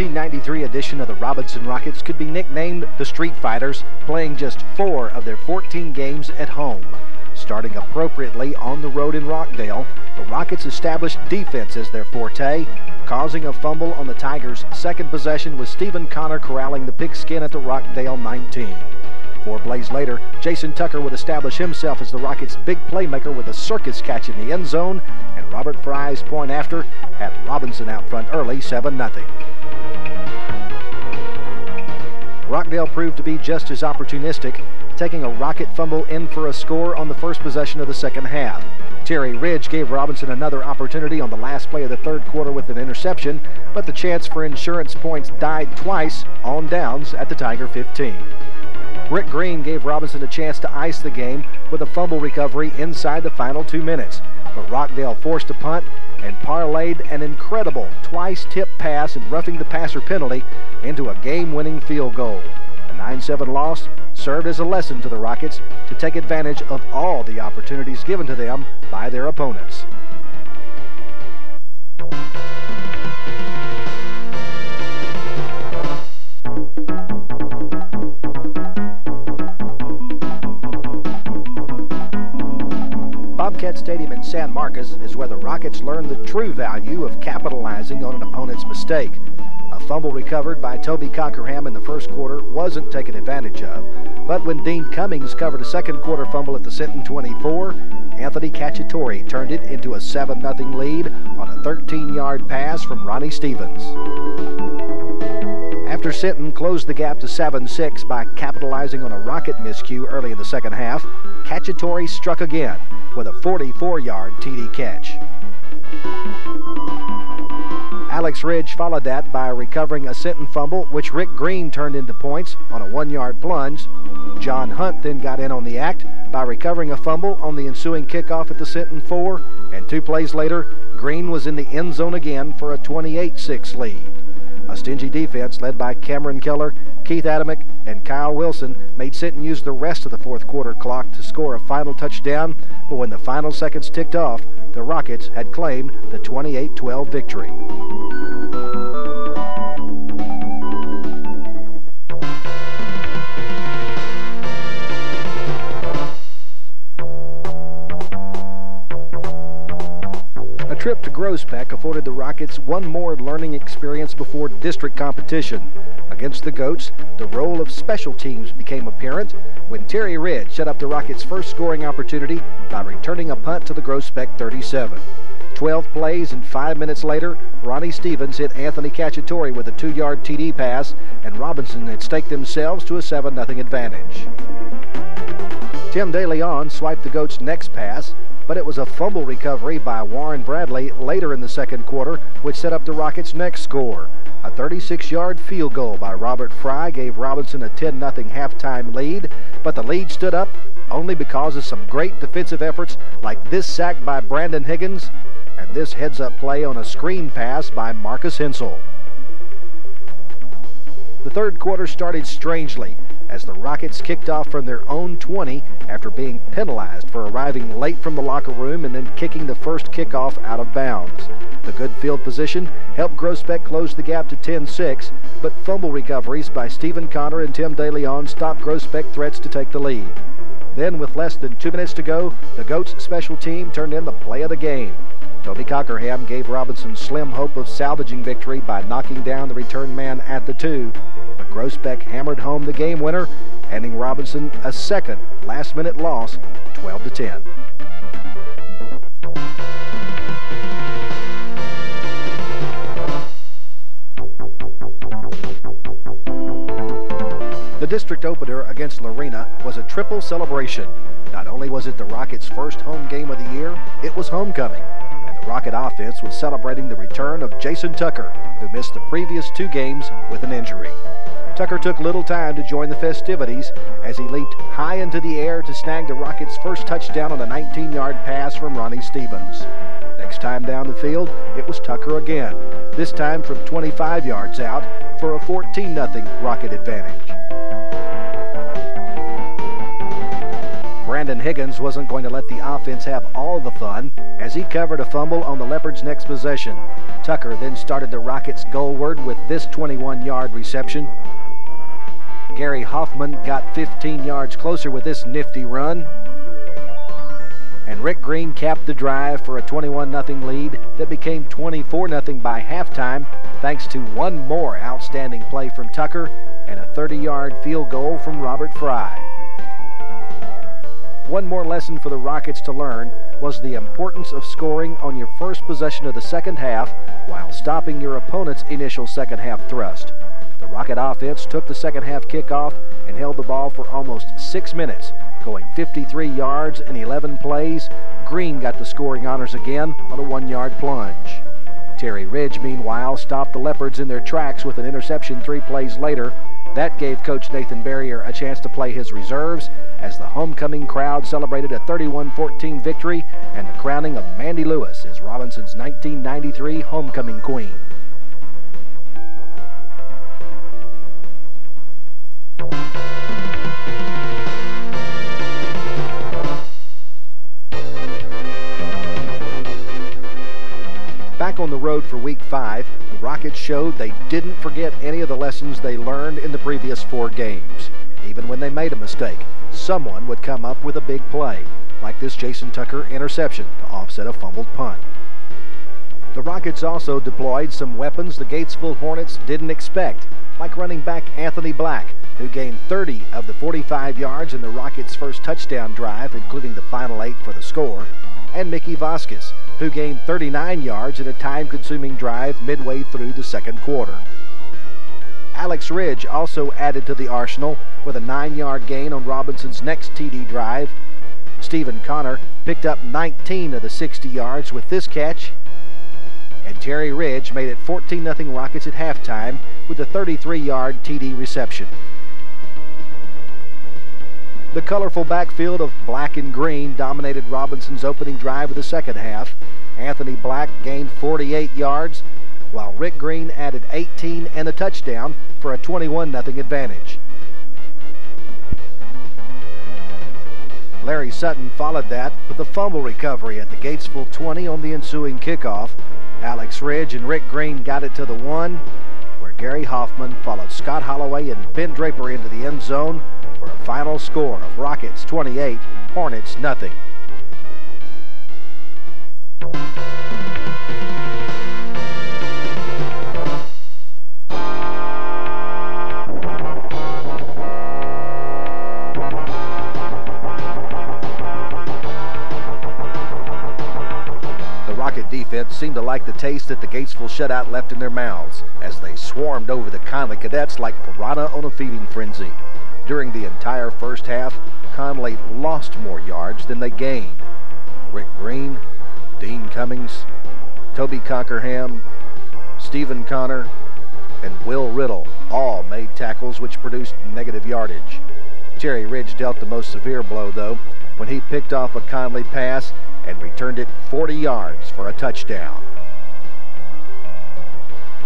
1993 edition of the Robinson Rockets could be nicknamed the Street Fighters, playing just four of their 14 games at home. Starting appropriately on the road in Rockdale, the Rockets established defense as their forte, causing a fumble on the Tigers' second possession with Stephen Connor corralling the pigskin at the Rockdale 19. Four plays later, Jason Tucker would establish himself as the Rockets' big playmaker with a circus catch in the end zone, and Robert Fry's point after had Robinson out front early 7-0. Rockdale proved to be just as opportunistic, taking a rocket fumble in for a score on the first possession of the second half. Terry Ridge gave Robinson another opportunity on the last play of the third quarter with an interception, but the chance for insurance points died twice on downs at the Tiger 15. Rick Green gave Robinson a chance to ice the game with a fumble recovery inside the final two minutes. But Rockdale forced a punt and parlayed an incredible twice-tip pass and roughing the passer penalty into a game-winning field goal. A 9-7 loss served as a lesson to the Rockets to take advantage of all the opportunities given to them by their opponents. Stadium in San Marcos is where the Rockets learned the true value of capitalizing on an opponent's mistake. A fumble recovered by Toby Cockerham in the first quarter wasn't taken advantage of, but when Dean Cummings covered a second quarter fumble at the Sinton 24, Anthony Cacciatore turned it into a 7-0 lead on a 13-yard pass from Ronnie Stevens. After Sinton closed the gap to 7-6 by capitalizing on a rocket miscue early in the second half, Cacciatore struck again with a 44-yard TD catch. Alex Ridge followed that by recovering a Sinton fumble, which Rick Green turned into points on a one-yard plunge. John Hunt then got in on the act by recovering a fumble on the ensuing kickoff at the Sinton 4, and two plays later, Green was in the end zone again for a 28-6 lead. A stingy defense led by Cameron Keller, Keith Adamick, and Kyle Wilson made Sinton use the rest of the fourth quarter clock to score a final touchdown, but when the final seconds ticked off, the Rockets had claimed the 28-12 victory. Trip to Groesbeck afforded the Rockets one more learning experience before district competition. Against the Goats, the role of special teams became apparent when Terry Ridge set up the Rockets' first scoring opportunity by returning a punt to the Groesbeck 37. 12 plays and five minutes later, Ronnie Stevens hit Anthony Cacciatore with a two-yard TD pass, and Robinson had staked themselves to a 7-0 advantage. Tim DeLeon swiped the Goats' next pass, but it was a fumble recovery by Warren Bradley later in the second quarter, which set up the Rockets' next score. A 36-yard field goal by Robert Fry gave Robinson a 10-0 halftime lead, but the lead stood up only because of some great defensive efforts like this sack by Brandon Higgins and this heads-up play on a screen pass by Marcus Hensel. The third quarter started strangely as the Rockets kicked off from their own 20 after being penalized for arriving late from the locker room and then kicking the first kickoff out of bounds. The good field position helped Groesbeck close the gap to 10-6, but fumble recoveries by Stephen Connor and Tim DeLeon stopped Groesbeck threats to take the lead. Then, with less than two minutes to go, the Goats special team turned in the play of the game. Toby Cockerham gave Robinson slim hope of salvaging victory by knocking down the return man at the two. But Groesbeck hammered home the game winner, handing Robinson a second last-minute loss, 12 to 10. The district opener against Lorena was a triple celebration. Not only was it the Rockets' first home game of the year, it was homecoming. And the Rocket offense was celebrating the return of Jason Tucker, who missed the previous two games with an injury. Tucker took little time to join the festivities as he leaped high into the air to snag the Rockets' first touchdown on a 19-yard pass from Ronnie Stevens. Next time down the field, it was Tucker again, this time from 25 yards out for a 14-0 Rocket advantage. Brandon Higgins wasn't going to let the offense have all the fun as he covered a fumble on the Leopards' next possession. Tucker then started the Rockets goalward with this 21-yard reception. Gary Hoffman got 15 yards closer with this nifty run. And Rick Green capped the drive for a 21-0 lead that became 24-0 by halftime thanks to one more outstanding play from Tucker and a 30-yard field goal from Robert Fry. One more lesson for the Rockets to learn was the importance of scoring on your first possession of the second half while stopping your opponent's initial second half thrust. The Rocket offense took the second half kickoff and held the ball for almost six minutes, going 53 yards in 11 plays. Green got the scoring honors again on a one-yard plunge. Terry Ridge, meanwhile, stopped the Leopards in their tracks with an interception three plays later. That gave Coach Nathan Barrier a chance to play his reserves as the homecoming crowd celebrated a 31-14 victory and the crowning of Mandy Lewis as Robinson's 1993 homecoming queen. Back on the road for week five, the Rockets showed they didn't forget any of the lessons they learned in the previous four games. Even when they made a mistake, someone would come up with a big play, like this Jason Tucker interception to offset a fumbled punt. The Rockets also deployed some weapons the Gatesville Hornets didn't expect, like running back Anthony Black, who gained 30 of the 45 yards in the Rockets' first touchdown drive, including the final eight for the score, and Mickey Vasquez, who gained 39 yards in a time-consuming drive midway through the second quarter. Alex Ridge also added to the arsenal with a nine-yard gain on Robinson's next TD drive. Stephen Connor picked up 19 of the 60 yards with this catch. And Terry Ridge made it 14-0 Rockets at halftime with a 33-yard TD reception. The colorful backfield of black and green dominated Robinson's opening drive of the second half. Anthony Black gained 48 yards, while Rick Green added 18 and a touchdown for a 21-0 advantage. Larry Sutton followed that with a fumble recovery at the Gatesville 20 on the ensuing kickoff. Alex Ridge and Rick Green got it to the one, where Gary Hoffman followed Scott Holloway and Ben Draper into the end zone for a final score of Rockets 28, Hornets nothing. The Rocket defense seemed to like the taste that the Gatesville shutout left in their mouths as they swarmed over the Connally cadets like piranha on a feeding frenzy. During the entire first half, Connally lost more yards than they gained. Rick Green, Dean Cummings, Toby Cockerham, Stephen Connor, and Will Riddle all made tackles which produced negative yardage. Terry Ridge dealt the most severe blow, though, when he picked off a Connally pass and returned it 40 yards for a touchdown.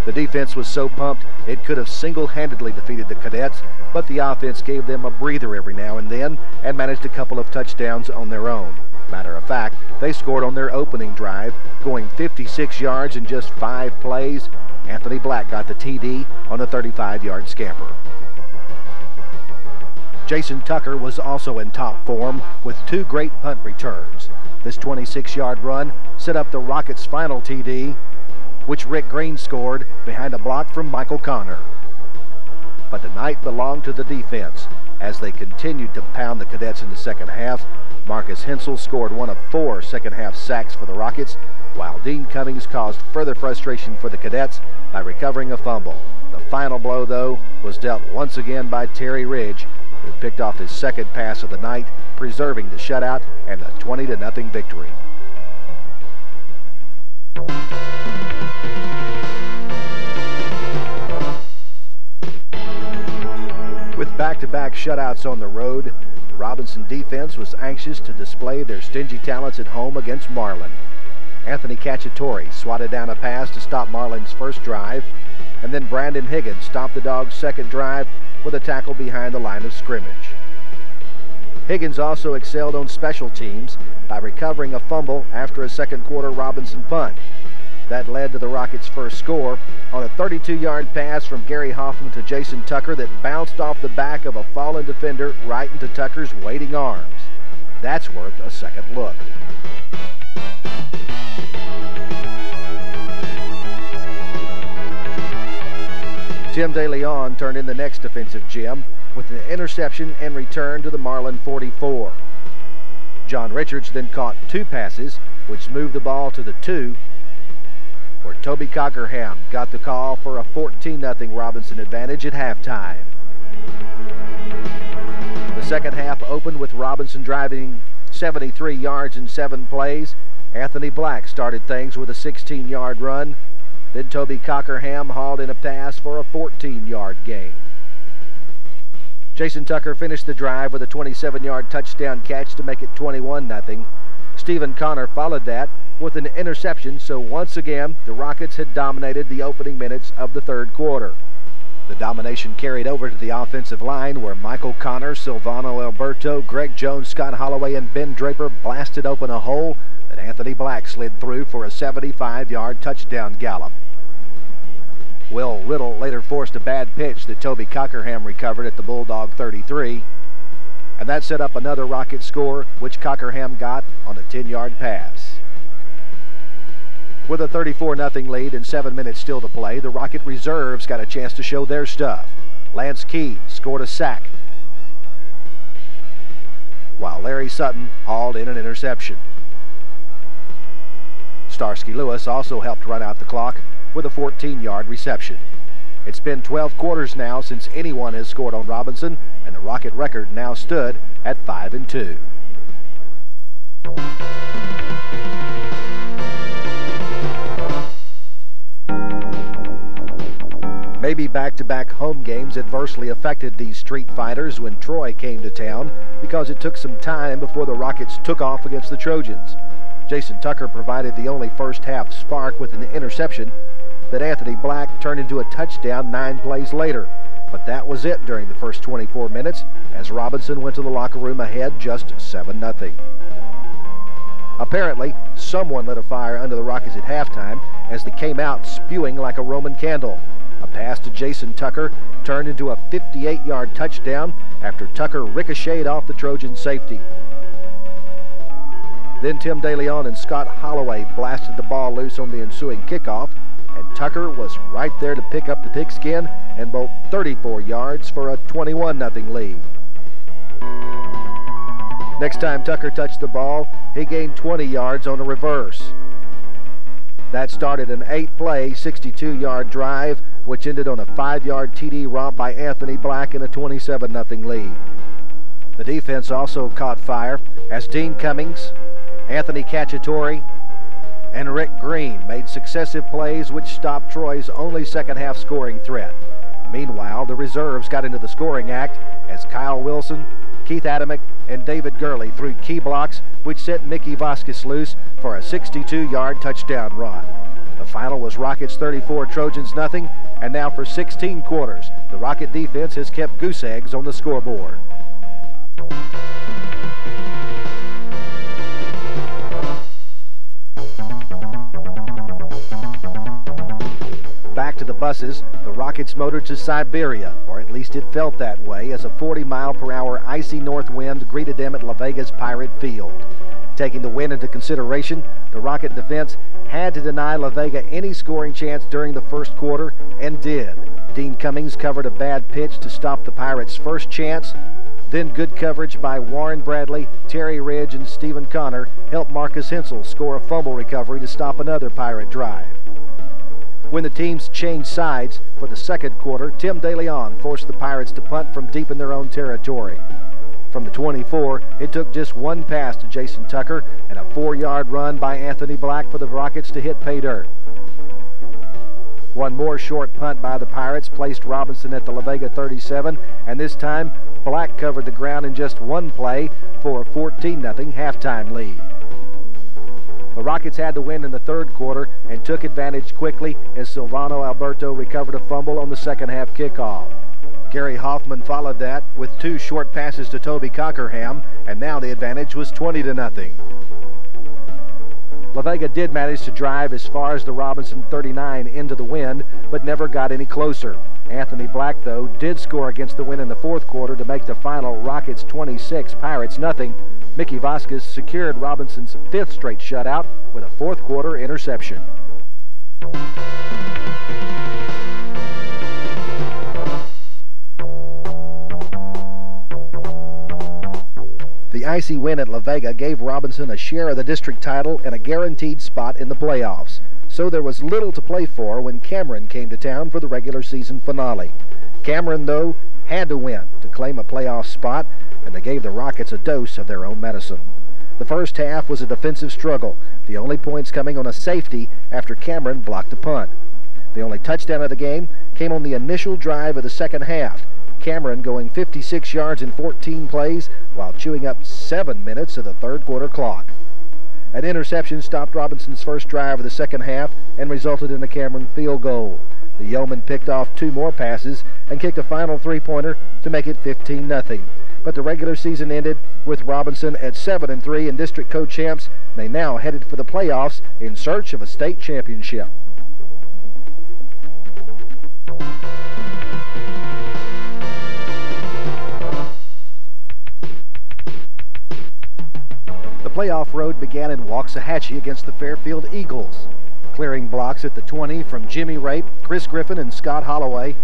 The defense was so pumped it could have single-handedly defeated the Cadets, but the offense gave them a breather every now and then and managed a couple of touchdowns on their own. Matter of fact, they scored on their opening drive, going 56 yards in just five plays. Anthony Black got the TD on a 35-yard scamper. Jason Tucker was also in top form with two great punt returns. This 26-yard run set up the Rockets' final TD, which Rick Green scored behind a block from Michael Connor. But the night belonged to the defense as they continued to pound the Cadets in the second half. Marcus Hensel scored one of four second-half sacks for the Rockets, while Dean Cummings caused further frustration for the Cadets by recovering a fumble. The final blow, though, was dealt once again by Terry Ridge, who picked off his second pass of the night, preserving the shutout and the 20-0 victory. With back-to-back -back shutouts on the road, the Robinson defense was anxious to display their stingy talents at home against Marlin. Anthony Cacciatore swatted down a pass to stop Marlin's first drive, and then Brandon Higgins stopped the Dogs' second drive with a tackle behind the line of scrimmage. Higgins also excelled on special teams by recovering a fumble after a second quarter Robinson punt. That led to the Rockets' first score on a 32-yard pass from Gary Hoffman to Jason Tucker that bounced off the back of a fallen defender right into Tucker's waiting arms. That's worth a second look. Tim DeLeon turned in the next defensive gem with an interception and return to the Marlin 44. John Richards then caught two passes, which moved the ball to the two, where Toby Cockerham got the call for a 14-0 Robinson advantage at halftime. The second half opened with Robinson driving 73 yards in seven plays. Anthony Black started things with a 16-yard run. Then Toby Cockerham hauled in a pass for a 14-yard gain. Jason Tucker finished the drive with a 27-yard touchdown catch to make it 21-0. Stephen Connor followed that with an interception, so once again, the Rockets had dominated the opening minutes of the third quarter. The domination carried over to the offensive line where Michael Connor, Silvano Alberto, Greg Jones, Scott Holloway, and Ben Draper blasted open a hole that Anthony Black slid through for a 75-yard touchdown gallop. Will Riddle later forced a bad pitch that Toby Cockerham recovered at the Bulldog 33. And that set up another Rocket score, which Cockerham got on a 10-yard pass. With a 34-0 lead and seven minutes still to play, the Rocket reserves got a chance to show their stuff. Lance Key scored a sack, while Larry Sutton hauled in an interception. Starsky Lewis also helped run out the clock with a 14-yard reception. It's been 12 quarters now since anyone has scored on Robinson, and the Rocket record now stood at 5 and 2. Maybe back-to-back -back home games adversely affected these street fighters when Troy came to town because it took some time before the Rockets took off against the Trojans. Jason Tucker provided the only first half spark with an interception that Anthony Black turned into a touchdown nine plays later. But that was it during the first 24 minutes as Robinson went to the locker room ahead just 7-0. Apparently, someone lit a fire under the Rockets at halftime as they came out spewing like a Roman candle. A pass to Jason Tucker turned into a 58-yard touchdown after Tucker ricocheted off the Trojan safety. Then Tim DeLeon and Scott Holloway blasted the ball loose on the ensuing kickoff, and Tucker was right there to pick up the pigskin and bolt 34 yards for a 21-0 lead. Next time Tucker touched the ball, he gained 20 yards on a reverse. That started an eight-play, 62-yard drive, which ended on a five-yard TD romp by Anthony Black in a 27-0 lead. The defense also caught fire as Dean Cummings, Anthony Cacciatore, and Rick Green made successive plays which stopped Troy's only second-half scoring threat. Meanwhile, the reserves got into the scoring act as Kyle Wilson, Keith Adamick, and David Gurley threw key blocks which set Mickey Vasquez loose for a 62-yard touchdown run. The final was Rockets 34, Trojans nothing, and now for 16 quarters, the Rocket defense has kept goose eggs on the scoreboard. Buses, the Rockets motored to Siberia, or at least it felt that way, as a 40 mile per hour icy north wind greeted them at La Vega's Pirate Field. Taking the wind into consideration, the Rocket defense had to deny La Vega any scoring chance during the first quarter, and did. Dean Cummings covered a bad pitch to stop the Pirates' first chance. Then good coverage by Warren Bradley, Terry Ridge, and Stephen Connor helped Marcus Hensel score a fumble recovery to stop another Pirate drive. When the teams changed sides for the second quarter, Tim DeLeon forced the Pirates to punt from deep in their own territory. From the 24, it took just one pass to Jason Tucker and a four-yard run by Anthony Black for the Rockets to hit pay dirt. One more short punt by the Pirates placed Robinson at the La Vega 37, and this time Black covered the ground in just one play for a 14-0 halftime lead. The Rockets had the win in the third quarter and took advantage quickly as Silvano Alberto recovered a fumble on the second half kickoff. Gary Hoffman followed that with two short passes to Toby Cockerham, and now the advantage was 20 to nothing. La Vega did manage to drive as far as the Robinson 39 into the wind, but never got any closer. Anthony Black, though, did score against the win in the fourth quarter to make the final Rockets 26, Pirates nothing. Mickey Vasquez secured Robinson's fifth straight shutout with a fourth quarter interception. The icy win at La Vega gave Robinson a share of the district title and a guaranteed spot in the playoffs. So there was little to play for when Cameron came to town for the regular season finale. Cameron, though, had to win to claim a playoff spot, and they gave the Rockets a dose of their own medicine. The first half was a defensive struggle, the only points coming on a safety after Cameron blocked a punt. The only touchdown of the game came on the initial drive of the second half Cameron going 56 yards in 14 plays while chewing up seven minutes of the third quarter clock. An interception stopped Robinson's first drive of the second half and resulted in a Cameron field goal. The Yeoman picked off two more passes and kicked a final three-pointer to make it 15-0. But the regular season ended with Robinson at 7-3 and district co-champs. They now headed for the playoffs in search of a state championship. The playoff road began in Waxahachie against the Fairfield Eagles. Clearing blocks at the 20 from Jimmy Rape, Chris Griffin, and Scott Holloway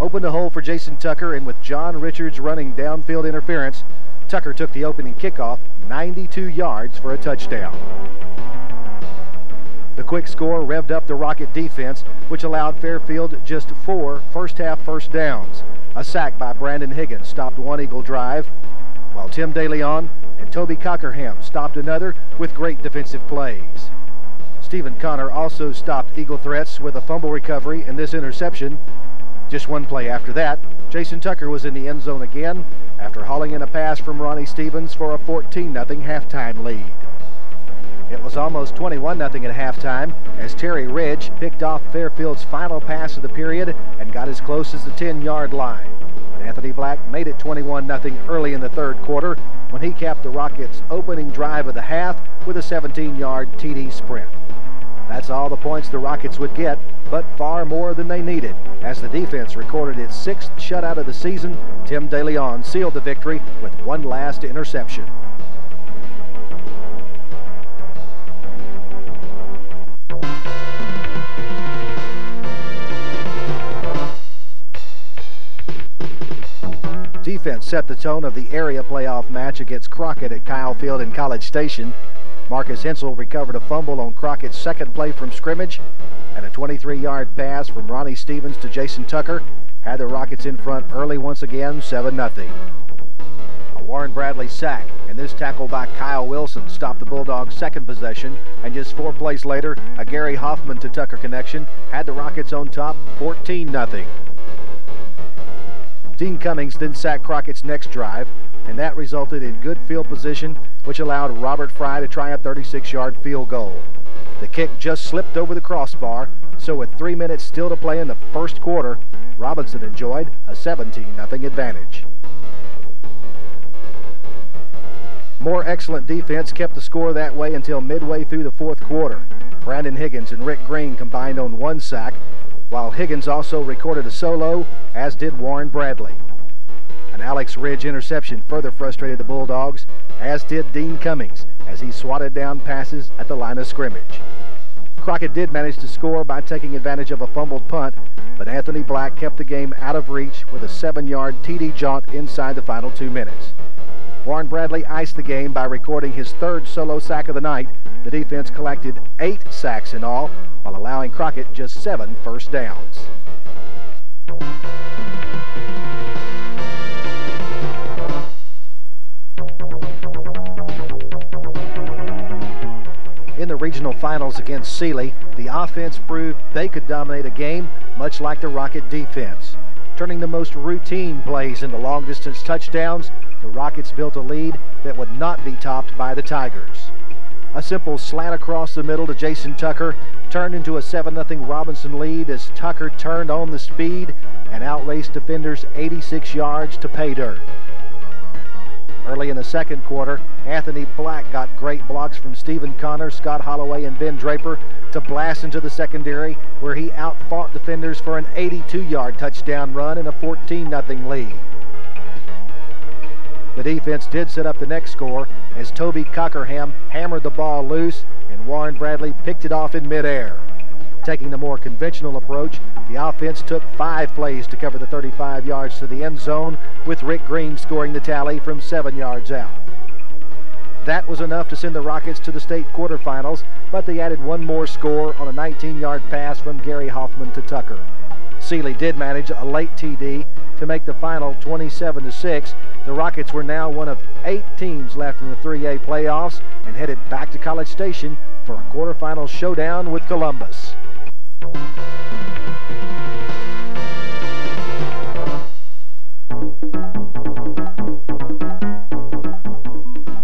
opened a hole for Jason Tucker, and with John Richards running downfield interference, Tucker took the opening kickoff 92 yards for a touchdown. The quick score revved up the Rocket defense, which allowed Fairfield just four first-half first downs. A sack by Brandon Higgins stopped one Eagle drive, while Tim DeLeon and Toby Cockerham stopped another with great defensive plays. Stephen Connor also stopped Eagle threats with a fumble recovery and this interception. Just one play after that, Jason Tucker was in the end zone again after hauling in a pass from Ronnie Stevens for a 14-0 halftime lead. It was almost 21-0 at halftime as Terry Ridge picked off Fairfield's final pass of the period and got as close as the 10-yard line. Anthony Black made it 21-0 early in the third quarter when he capped the Rockets' opening drive of the half with a 17-yard TD sprint. That's all the points the Rockets would get, but far more than they needed. As the defense recorded its sixth shutout of the season, Tim DeLeon sealed the victory with one last interception. defense set the tone of the area playoff match against Crockett at Kyle Field in College Station. Marcus Hensel recovered a fumble on Crockett's second play from scrimmage, and a 23-yard pass from Ronnie Stevens to Jason Tucker had the Rockets in front early once again, 7-0. A Warren Bradley sack, and this tackle by Kyle Wilson stopped the Bulldogs' second possession, and just four plays later, a Gary Hoffman to Tucker connection had the Rockets on top 14-0. Dean Cummings then sacked Crockett's next drive, and that resulted in good field position, which allowed Robert Fry to try a 36-yard field goal. The kick just slipped over the crossbar, so with three minutes still to play in the first quarter, Robinson enjoyed a 17-0 advantage. More excellent defense kept the score that way until midway through the fourth quarter. Brandon Higgins and Rick Green combined on one sack, while Higgins also recorded a solo, as did Warren Bradley. An Alex Ridge interception further frustrated the Bulldogs, as did Dean Cummings as he swatted down passes at the line of scrimmage. Crockett did manage to score by taking advantage of a fumbled punt, but Anthony Black kept the game out of reach with a seven-yard TD jaunt inside the final two minutes. Warren Bradley iced the game by recording his third solo sack of the night. The defense collected eight sacks in all, while allowing Crockett just seven first downs. In the regional finals against Sealy, the offense proved they could dominate a game much like the Rocket defense. Turning the most routine plays into long-distance touchdowns, the Rockets built a lead that would not be topped by the Tigers. A simple slant across the middle to Jason Tucker turned into a 7-0 Robinson lead as Tucker turned on the speed and outraced defenders 86 yards to pay dirt. Early in the second quarter, Anthony Black got great blocks from Stephen Connor, Scott Holloway, and Ben Draper to blast into the secondary, where he outfought defenders for an 82-yard touchdown run and a 14-0 lead. The defense did set up the next score as Toby Cockerham hammered the ball loose and Warren Bradley picked it off in midair. Taking the more conventional approach, the offense took five plays to cover the 35 yards to the end zone, with Rick Green scoring the tally from seven yards out. That was enough to send the Rockets to the state quarterfinals, but they added one more score on a 19-yard pass from Gary Hoffman to Tucker. Sealy did manage a late TD to make the final 27-6. The Rockets were now one of eight teams left in the 3A playoffs and headed back to College Station for a quarterfinal showdown with Columbus.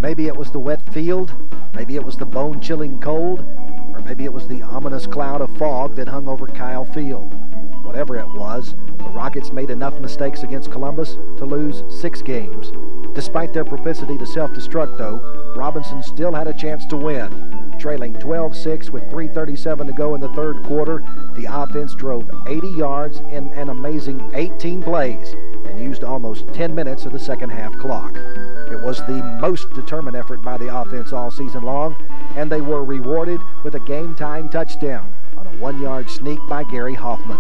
Maybe it was the wet field, maybe it was the bone-chilling cold, or maybe it was the ominous cloud of fog that hung over Kyle Field. Whatever it was, the Rockets made enough mistakes against Columbus to lose six games. Despite their propensity to self-destruct, though, Robinson still had a chance to win. Trailing 12-6 with 3.37 to go in the third quarter, the offense drove 80 yards in an amazing 18 plays and used almost 10 minutes of the second half clock. It was the most determined effort by the offense all season long, and they were rewarded with a game-tying touchdown on a one-yard sneak by Gary Hoffman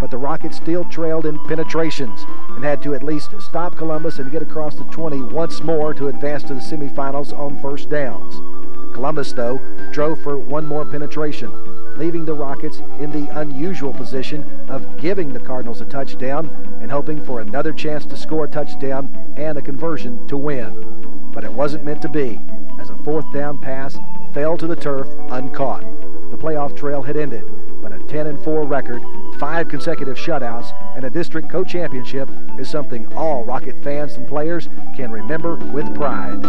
but the Rockets still trailed in penetrations and had to at least stop Columbus and get across the 20 once more to advance to the semifinals on first downs. Columbus, though, drove for one more penetration, leaving the Rockets in the unusual position of giving the Cardinals a touchdown and hoping for another chance to score a touchdown and a conversion to win. But it wasn't meant to be, as a fourth down pass fell to the turf uncaught. The playoff trail had ended, but a 10-4 record five consecutive shutouts, and a district co-championship is something all Rocket fans and players can remember with pride.